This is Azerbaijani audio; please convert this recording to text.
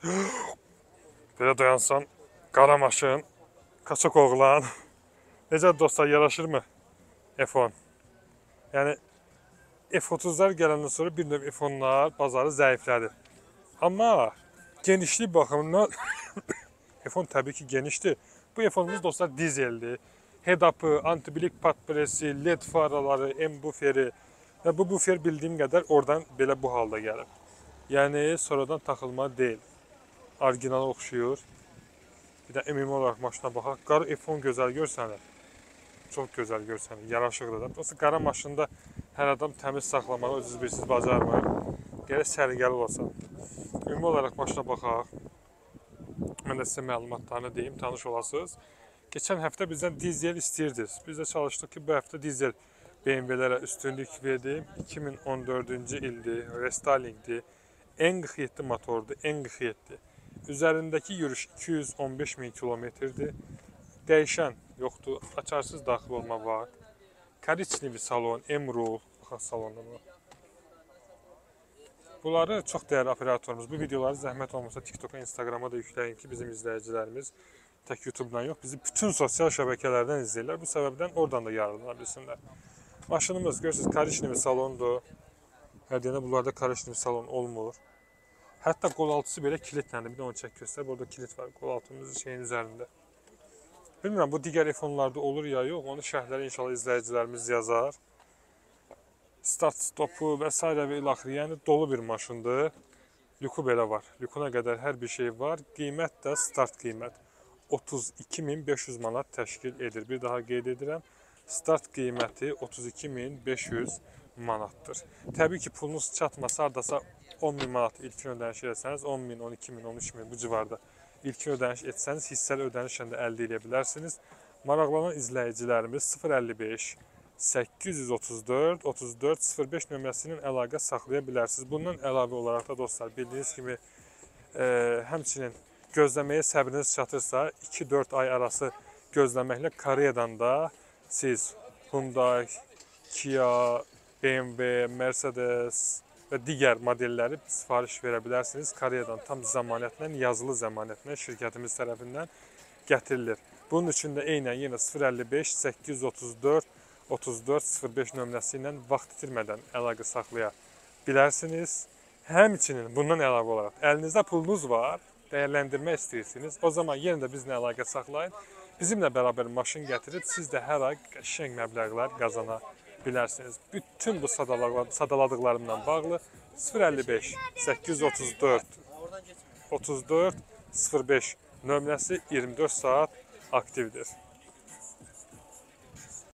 Belə dayansan, qara maşın, kaçak oğlan. Necə dostlar yaraşırmı? F10. Yəni F30'lar gələndən sonra bir növ F10'lar bazarı zəiflədir. Amma genişlik baxımından F10 təbii ki genişdir. Bu F10'umuz dostlar dizeldir. Head-up'ı, antiblik patpresi, led faraları, M buferi və bu bufer bildiyim qədər oradan belə bu halda gəlib. Yəni sonradan taxılma deyil. Orijinala oxşuyur. Bir də ümumi olaraq maşına baxaq. Qara F10 gözəl görsənir. Çox gözəl görsənir. Yaraşıqlı da. Prosta qara maşında hər adam təmiz saxlamağı özünüz bilirsiniz bacarmır. Gərək səliqəli olsun. Ümumi olaraq maşına baxaq. Mən də sizə məlumatlarını deyim, tanış olasınız. Keçən həftə bizdən dizel istəyirdiniz. Biz də çalışdıq ki, bu həftə dizel BMW-lərə üstünlük verdim. 2014-cü ildir, restalingdir. N47 motordur, N47. Üzərindəki yürüş 215 min kilometrdir. Dəyişən yoxdur. Açarsız daxil olma var. Kariçli bir salon, Emro salonu var. Bunları çox dəyərli operatorumuz. Bu videoları zəhmət olmasa TikToka, Instagrama da yükləyin ki, bizim izləyicilərimiz tək YouTube-dan yox, bizi bütün sosial şəbəkələrdən izləyirlər. Bu səbəbdən oradan da yararlana bilsinlər. Maşınımız görürsüz Karişnimi salondur. Hər deyəndə bunlarda Karişnimi salon olmur. Hətta qol altısı belə kilitləndir. Bir də onu çək göstər. Burada kilit var qol altımızın şeyin üzərində. Bilmirəm bu digər iPhone-larda olur ya yox. Onu şərhləri inşallah izləyicilərimiz yazar. Start stopu və s. və ilaxır. Yəni dolu bir maşındır. Lüku belə var. Lükuna qədər hər bir şey var. Qiymət də start qiymət 32500 manat təşkil edir. Bir daha qeyd edirəm. Start qiyməti 32500 manatdır. Təbii ki, pulunuz çatmasa hardasa 10 min manat ilkin ödəniş etsəniz, 10 min, 12 min, 13 min bu civarda ilkin ödəniş etsəniz, hissəli ödənişlə də əldə edə bilərsiniz. Maraqlanan izləyicilərimiz 055 834 34 05 nömrəsi ilə əlaqə saxlaya bilərsiniz. Bundan əlavə olaraq da dostlar, bildiyiniz kimi e, həmçinin gözləməyə səbriniz çatırsa 2-4 ay arası gözləməklə Koreyadan da siz Hyundai, Kia, BMW, Mercedes və digər modelləri sifariş verə bilərsiniz. Koreyadan tam zəmanətlə, yazılı zəmanətlə şirkətimiz tərəfindən gətirilir. Bunun üçün də eynən yenə 055 834 34 05 nömrəsi ilə vaxt itirmədən əlaqə saxlaya bilərsiniz. Həmçinin bundan əlavə olaraq əlinizdə pulunuz var, dəyərləndirmək istəyirsiniz. O zaman yenə də bizlə əlaqə saxlayın. Bizimlə bərabər maşın gətirib siz də hər ay qəşəng məbləğlər qazana bilərsiniz. Bütün bu sadaladıqlar- sadaladıqlarımla bağlı 055 834 34 05 nömrəsi 24 saat aktivdir.